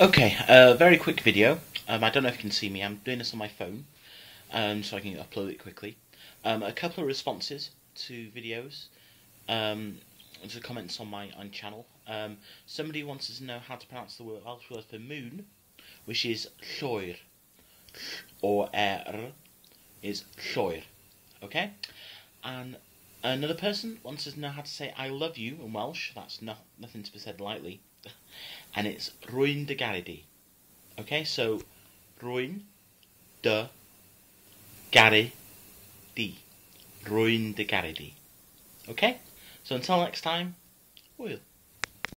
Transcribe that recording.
Okay, a uh, very quick video. Um, I don't know if you can see me. I'm doing this on my phone, um, so I can upload it quickly. Um, a couple of responses to videos, um, to comments on my on channel. Um, somebody wants to know how to pronounce the word Welsh word for moon, which is lloer, or er, is lloer. Okay, and another person wants to know how to say I love you in Welsh. That's not nothing to be said lightly and it's Rwyn de Garidi. Okay, so Rwyn de Garidi. Rwyn de Garidi. Okay, so until next time, will.